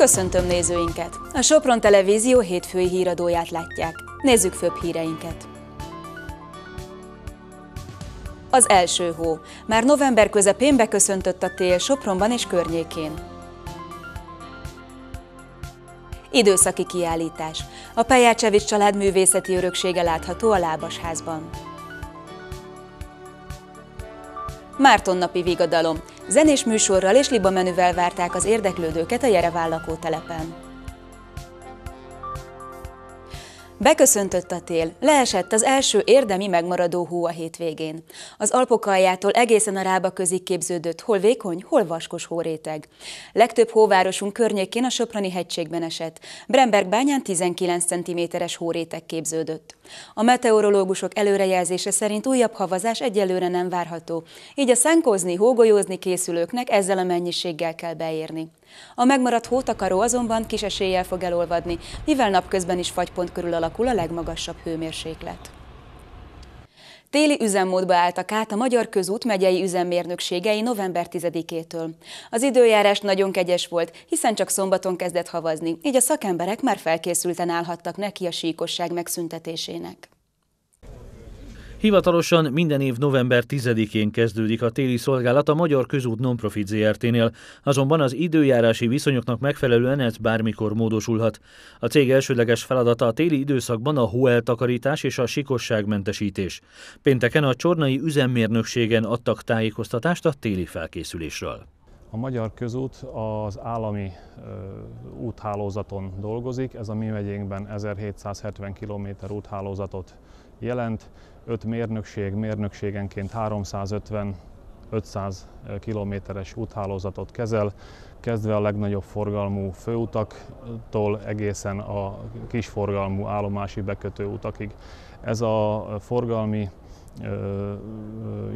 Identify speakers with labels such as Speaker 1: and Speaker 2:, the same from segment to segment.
Speaker 1: Köszöntöm nézőinket! A Sopron Televízió hétfői híradóját látják. Nézzük főbb híreinket. Az első hó. Már november közepén beköszöntött a tél Sopronban és környékén. Időszaki kiállítás. A Pejácsevics család művészeti öröksége látható a Lábasházban. Márton napi vigadalom. Zenés műsorral és libamenüvel várták az érdeklődőket a Jereván lakótelepen. Beköszöntött a tél, leesett az első érdemi megmaradó hó a hétvégén. Az Alpok aljától egészen a rába közig képződött hol vékony, hol vaskos hóréteg. Legtöbb hóvárosunk környékén a Soproni hegységben esett. Bremberg bányán 19 cm-es hóréteg képződött. A meteorológusok előrejelzése szerint újabb havazás egyelőre nem várható, így a szánkózni, hógolyózni készülőknek ezzel a mennyiséggel kell beérni. A megmaradt hótakaró azonban kis eséllyel fog elolvadni, mivel napközben is fagypont körül alakul a legmagasabb hőmérséklet. Téli üzemmódba álltak át a Magyar Közút megyei üzemmérnökségei november 10-től. Az időjárás nagyon kegyes volt, hiszen csak szombaton kezdett havazni, így a szakemberek már felkészülten állhattak neki a síkosság megszüntetésének.
Speaker 2: Hivatalosan minden év november 10-én kezdődik a téli szolgálat a Magyar Közút Nonprofit ZRT-nél, azonban az időjárási viszonyoknak megfelelően ez bármikor módosulhat. A cég elsődleges feladata a téli időszakban a hóeltakarítás és a sikosságmentesítés. Pénteken a Csornai üzemmérnökségen adtak tájékoztatást a téli felkészülésről.
Speaker 3: A Magyar Közút az állami úthálózaton dolgozik, ez a mi megyénkben 1770 km úthálózatot jelent. Öt mérnökség, mérnökségenként 350 500 kilométeres úthálózatot kezel, kezdve a legnagyobb forgalmú főutaktól egészen a kisforgalmú állomási bekötő utakig. Ez a forgalmi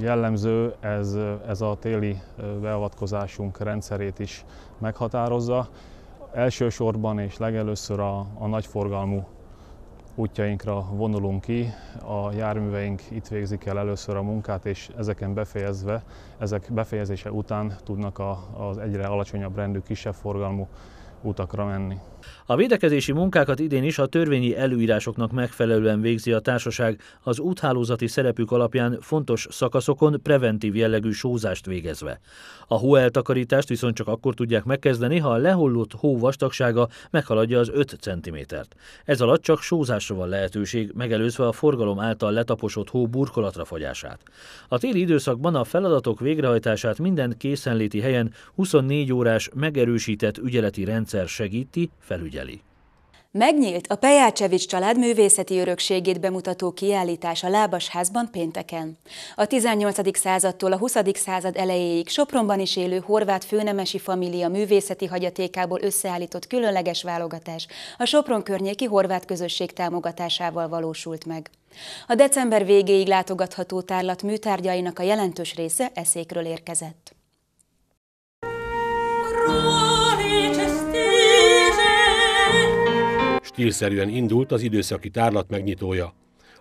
Speaker 3: jellemző, ez, ez a téli beavatkozásunk rendszerét is meghatározza. Elsősorban és legelőször a, a nagyforgalmú útjainkra vonulunk ki, a járműveink itt végzik el először a munkát, és ezeken befejezve, ezek befejezése után tudnak a, az egyre alacsonyabb rendű, kisebb forgalmú utakra menni.
Speaker 2: A védekezési munkákat idén is a törvényi előírásoknak megfelelően végzi a társaság, az úthálózati szerepük alapján fontos szakaszokon preventív jellegű sózást végezve. A hóeltakarítást viszont csak akkor tudják megkezdeni, ha a lehollott hó vastagsága meghaladja az 5 cm-t. Ez alatt csak sózásra van lehetőség, megelőzve a forgalom által letaposott hó burkolatra fagyását. A téli időszakban a feladatok végrehajtását minden készenléti helyen 24 órás megerősített ügyeleti rendszer segíti, felügyeli.
Speaker 1: Megnyílt a Pejácsevics család művészeti örökségét bemutató kiállítás a Lábasházban pénteken. A 18. századtól a 20. század elejéig Sopronban is élő horvát főnemesi família művészeti hagyatékából összeállított különleges válogatás a Sopron környéki horvát közösség támogatásával valósult meg. A december végéig látogatható tárlat műtárgyainak a jelentős része eszékről érkezett.
Speaker 4: Stílszerűen indult az időszaki tárlat megnyitója.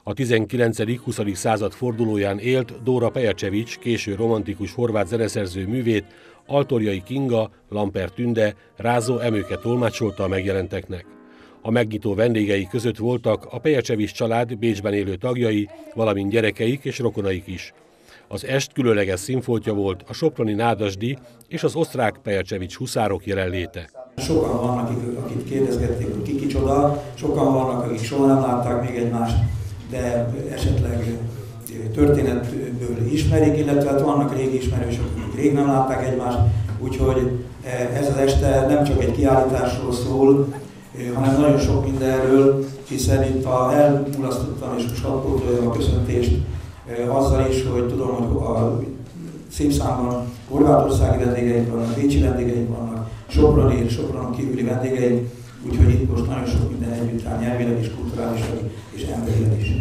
Speaker 4: A 19.-20. század fordulóján élt Dóra Pejacsevics, késő romantikus horvát zeneszerző művét, Altorjai Kinga, Lamper Tünde, Rázó Emőke tolmácsolta a megjelenteknek. A megnyitó vendégei között voltak a Pejacsevics család Bécsben élő tagjai, valamint gyerekeik és rokonaik is. Az est különleges színfoltja volt a Soproni Nádasdi és az osztrák Pejacsevics huszárok jelenléte.
Speaker 5: Sokan vannak, akik, akik kérdezgették, hogy ki kicsoda, sokan vannak, akik soha nem látták még egymást, de esetleg történetből ismerik, illetve hát vannak régi ismerősök, akik rég nem látták egymást, úgyhogy ez az este nem csak egy kiállításról szól, hanem nagyon sok mindenről, hiszen itt a, elmulasztottam és most a köszöntést azzal is, hogy tudom, hogy a szép számban horvátországi vendégeink vannak, bécsi vendégeink vannak, Soproni és Sopronon kívüli vendégeink, úgyhogy itt most nagyon sok minden együtt áll, nyelvileg és kulturálisan és emberileg is.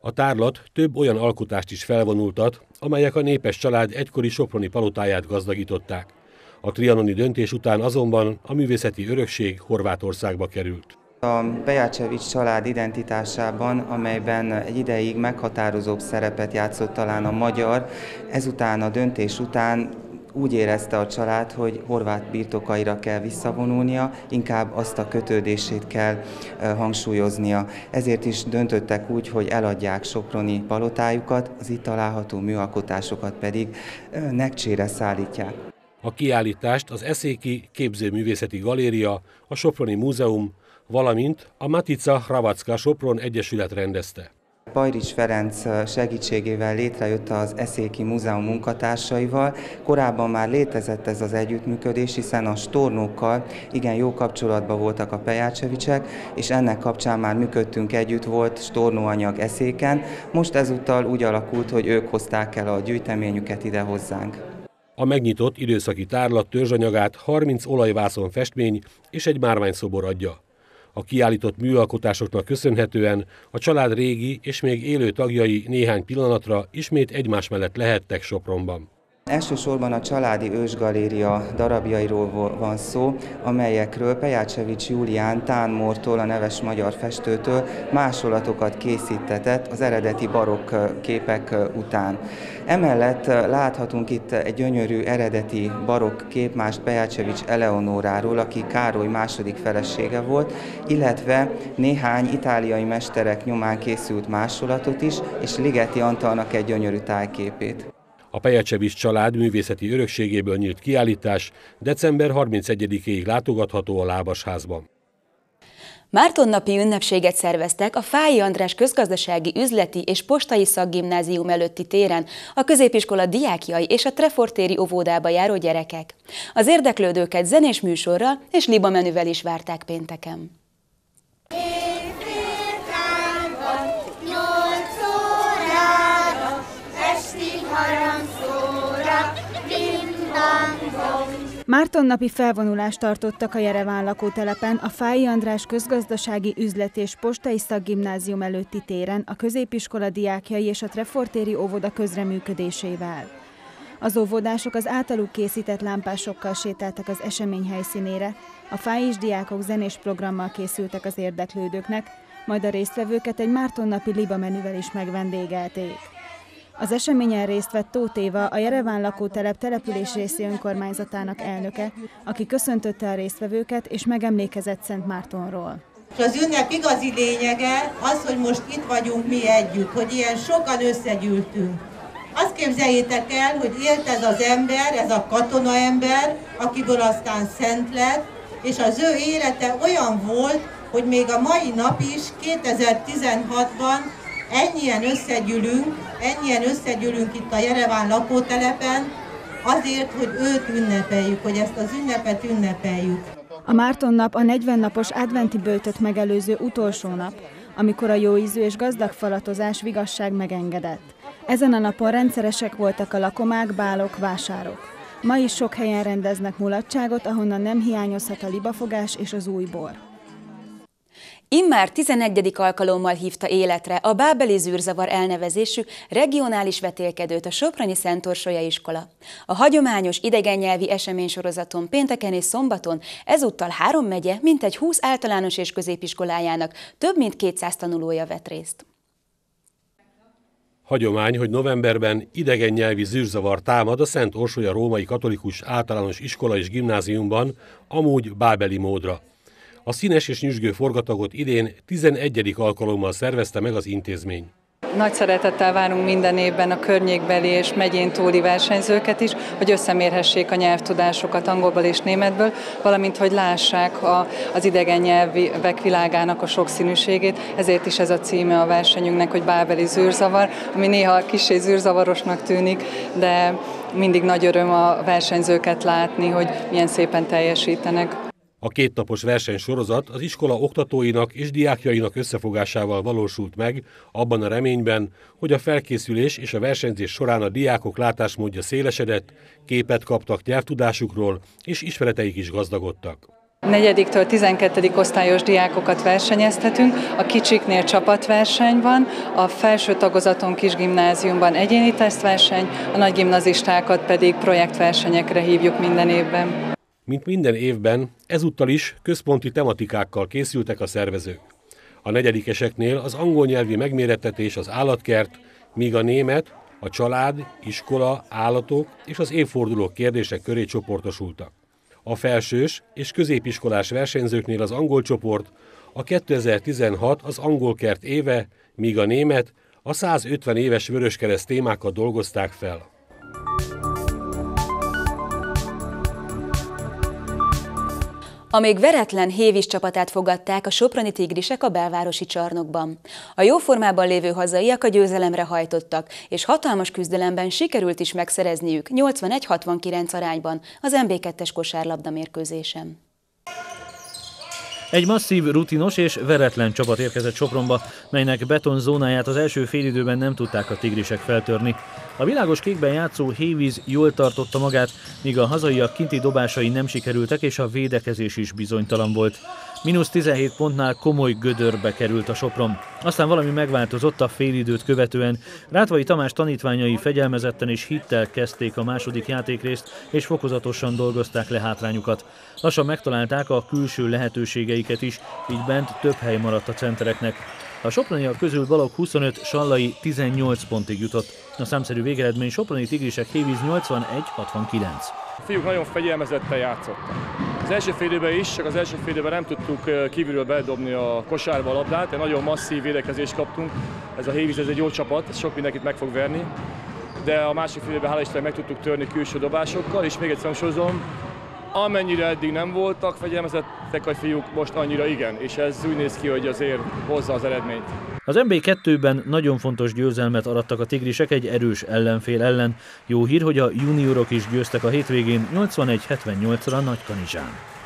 Speaker 4: A tárlat több olyan alkotást is felvonultat, amelyek a népes család egykori Soproni palotáját gazdagították. A trianoni döntés után azonban a művészeti örökség Horvátországba került.
Speaker 6: A Bejácsevics család identitásában, amelyben egy ideig meghatározóbb szerepet játszott talán a magyar, ezután a döntés után úgy érezte a család, hogy horvát birtokaira kell visszavonulnia, inkább azt a kötődését kell hangsúlyoznia. Ezért is döntöttek úgy, hogy eladják Soproni palotájukat, az itt található műalkotásokat pedig Nekcsére szállítják.
Speaker 4: A kiállítást az Eszéki Képzőművészeti Galéria, a Soproni Múzeum, valamint a Matica Hravacka Sopron Egyesület rendezte.
Speaker 6: Pajrics Ferenc segítségével létrejött az Eszéki Múzeum munkatársaival. Korábban már létezett ez az együttműködés, hiszen a stornókkal igen jó kapcsolatban voltak a Pejácsevicsek, és ennek kapcsán már működtünk együtt, volt stornóanyag Eszéken. Most ezúttal úgy alakult, hogy ők hozták el a gyűjteményüket ide hozzánk.
Speaker 4: A megnyitott időszaki tárlat törzsanyagát 30 olajvászon festmény és egy márványszobor adja. A kiállított műalkotásoknak köszönhetően a család régi és még élő tagjai néhány pillanatra ismét egymás mellett lehettek Sopronban.
Speaker 6: Elsősorban a családi ősgaléria darabjairól van szó, amelyekről Pejácsevics Julián Tánmortól, a neves magyar festőtől másolatokat készítetett az eredeti barokk képek után. Emellett láthatunk itt egy gyönyörű eredeti barokk képmást Pejácsevics Eleonóráról, aki Károly második felesége volt, illetve néhány itáliai mesterek nyomán készült másolatot is, és Ligeti Antalnak egy gyönyörű tájképét.
Speaker 4: A Pejecsevics család művészeti örökségéből nyílt kiállítás december 31-ig látogatható a Lábasházban.
Speaker 1: Mártonnapi ünnepséget szerveztek a Fáji András közgazdasági üzleti és postai szakgimnázium előtti téren a középiskola diákjai és a Trefortéri óvodába járó gyerekek. Az érdeklődőket zenés műsorral és libamenüvel is várták pénteken.
Speaker 7: Mártonnapi felvonulást tartottak a Jereván lakótelepen a Fáji András közgazdasági üzlet és postai szakgimnázium előtti téren a középiskola diákjai és a Trefortéri óvoda közreműködésével. Az óvodások az általuk készített lámpásokkal sétáltak az esemény helyszínére, a fájis diákok zenés programmal készültek az érdeklődőknek, majd a résztvevőket egy Mártonnapi liba menüvel is megvendégelték. Az eseményen részt vett Tóth Éva, a Jereván lakótelep település részi önkormányzatának elnöke, aki köszöntötte a résztvevőket és megemlékezett Szent Mártonról.
Speaker 8: És az ünnep igazi lényege az, hogy most itt vagyunk mi együtt, hogy ilyen sokan összegyűltünk. Azt képzeljétek el, hogy élt ez az ember, ez a katona ember, akiből aztán szent lett, és az ő élete olyan volt, hogy még a mai nap is, 2016-ban ennyien összegyűlünk, ennyien összegyűlünk itt a Jereván lakótelepen, azért, hogy őt ünnepeljük, hogy ezt az ünnepet ünnepeljük.
Speaker 7: A Márton nap a 40 napos adventi bőtöt megelőző utolsó nap, amikor a jóízű és gazdag falatozás vigasság megengedett. Ezen a napon rendszeresek voltak a lakomák, bálok, vásárok. Ma is sok helyen rendeznek mulatságot, ahonnan nem hiányozhat a libafogás és az új bor.
Speaker 1: Immár 11. alkalommal hívta életre a Bábeli zűrzavar elnevezésű regionális vetélkedőt a Soproni Szent Orsolya iskola. A hagyományos idegennyelvi eseménysorozaton pénteken és szombaton ezúttal három megye, mintegy 20 általános és középiskolájának több mint 200 tanulója vett részt.
Speaker 4: Hagyomány, hogy novemberben idegen nyelvi zűrzavar támad a Szent Orsolya Római Katolikus Általános Iskola és Gimnáziumban, amúgy bábeli módra. A színes és nyüzsgő forgatagot idén 11. alkalommal szervezte meg az intézmény.
Speaker 9: Nagy szeretettel várunk minden évben a környékbeli és megyén túli versenyzőket is, hogy összemérhessék a nyelvtudásokat angolból és németből, valamint hogy lássák a, az idegen nyelvek világának a sokszínűségét. Ezért is ez a címe a versenyünknek, hogy Bábeli zűrzavar, ami néha kisé zűrzavarosnak tűnik, de mindig nagy öröm a versenyzőket látni, hogy milyen szépen teljesítenek.
Speaker 4: A kétnapos versenysorozat az iskola oktatóinak és diákjainak összefogásával valósult meg, abban a reményben, hogy a felkészülés és a versenyzés során a diákok látásmódja szélesedett, képet kaptak nyelvtudásukról, és ismereteik is gazdagodtak.
Speaker 9: Negyediktől 12. osztályos diákokat versenyeztetünk, a kicsiknél csapatverseny van, a felső tagozaton kisgimnáziumban egyéni tesztverseny, a nagygimnazistákat pedig projektversenyekre hívjuk minden évben.
Speaker 4: Mint minden évben, ezúttal is központi tematikákkal készültek a szervezők. A negyedikeseknél az angol nyelvi megmérettetés az állatkert, míg a német, A család, iskola, állatok és az évfordulók kérdések köré csoportosultak. A felsős és középiskolás versenyzőknél az angol csoport, a 2016 az angol kert éve, míg a német a 150 éves vöröskereszt témákat dolgozták fel.
Speaker 1: A még veretlen Hévis csapatát fogadták a Soproni Tigrisek a belvárosi csarnokban. A jó formában lévő hazaiak a győzelemre hajtottak, és hatalmas küzdelemben sikerült is megszerezniük 81-69 arányban az MB2-es kosárlabda mérkőzésen.
Speaker 2: Egy masszív, rutinos és veretlen csapat érkezett Sopronba, melynek betonzónáját az első félidőben nem tudták a tigrisek feltörni. A világos kékben játszó Hévíz jól tartotta magát, míg a hazaiak kinti dobásai nem sikerültek, és a védekezés is bizonytalan volt. Minusz 17 pontnál komoly gödörbe került a Sopron. Aztán valami megváltozott a félidőt követően. Rátvai Tamás tanítványai fegyelmezetten és hittel kezdték a második játékrészt, és fokozatosan dolgozták le hátrányukat. Lassan megtalálták a külső lehetőségeiket is, így bent több hely maradt a centereknek. A soproniak közül Balog 25, Sallai 18 pontig jutott. A számszerű végeredmény Soproni Tigrisek Hévíz 81-69.
Speaker 10: A fiúk nagyon fegyelmezetten játszottak. Az első fél is, csak az első fél nem tudtuk kívülről bedobni a kosárba a labdát, egy nagyon masszív védekezést kaptunk. Ez a Hévíz, ez egy jó csapat, sok mindenkit meg fog verni. De a másik fél időben hála Istennek meg tudtuk törni külső dobásokkal, és még egyszer sorozom, amennyire eddig nem voltak fegyelmezettek a fiúk, most annyira igen, és ez úgy néz ki, hogy azért hozza az eredményt.
Speaker 2: Az MB2-ben nagyon fontos győzelmet arattak a tigrisek egy erős ellenfél ellen. Jó hír, hogy a juniorok is győztek a hétvégén 81-78-ra Nagykanizsán.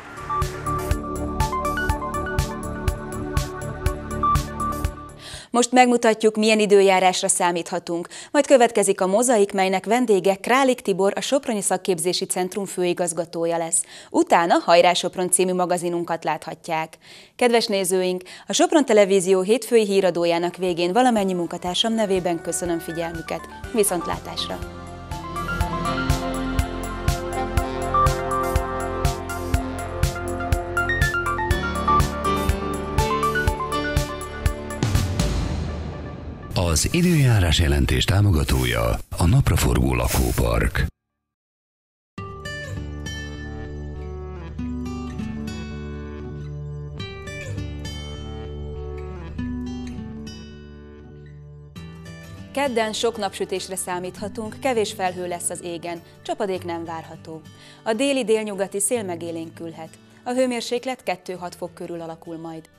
Speaker 1: Most megmutatjuk, milyen időjárásra számíthatunk. Majd következik a mozaik, melynek vendége Králik Tibor, a Soproni Szakképzési Centrum főigazgatója lesz. Utána Hajrá Sopron című magazinunkat láthatják. Kedves nézőink, a Sopron Televízió hétfői híradójának végén valamennyi munkatársam nevében köszönöm figyelmüket. Viszontlátásra!
Speaker 11: Az időjárás jelentés támogatója a napraforgó lakópark.
Speaker 1: Kedden sok napsütésre számíthatunk, kevés felhő lesz az égen, csapadék nem várható. A déli délnyugati szél megélénkülhet. A hőmérséklet 2-6 fok körül alakul majd.